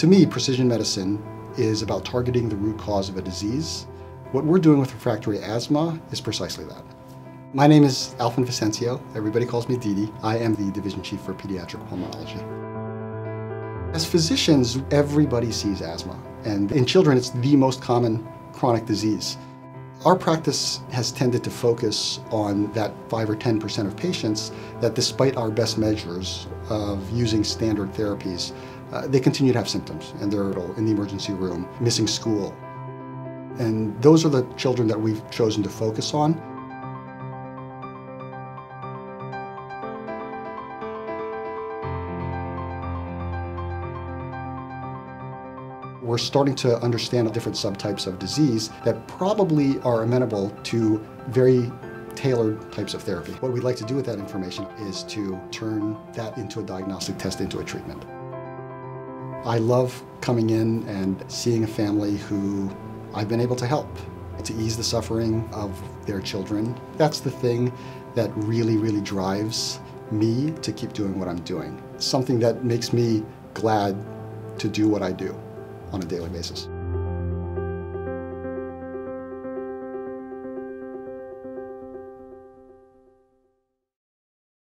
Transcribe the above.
To me, precision medicine is about targeting the root cause of a disease. What we're doing with refractory asthma is precisely that. My name is Alfin Vicencio. Everybody calls me Didi. I am the Division Chief for Pediatric Pulmonology. As physicians, everybody sees asthma. And in children, it's the most common chronic disease. Our practice has tended to focus on that 5 or 10% of patients that despite our best measures of using standard therapies, uh, they continue to have symptoms and they're in the emergency room, missing school. And those are the children that we've chosen to focus on. we're starting to understand different subtypes of disease that probably are amenable to very tailored types of therapy. What we'd like to do with that information is to turn that into a diagnostic test into a treatment. I love coming in and seeing a family who I've been able to help to ease the suffering of their children. That's the thing that really, really drives me to keep doing what I'm doing. Something that makes me glad to do what I do on a daily basis.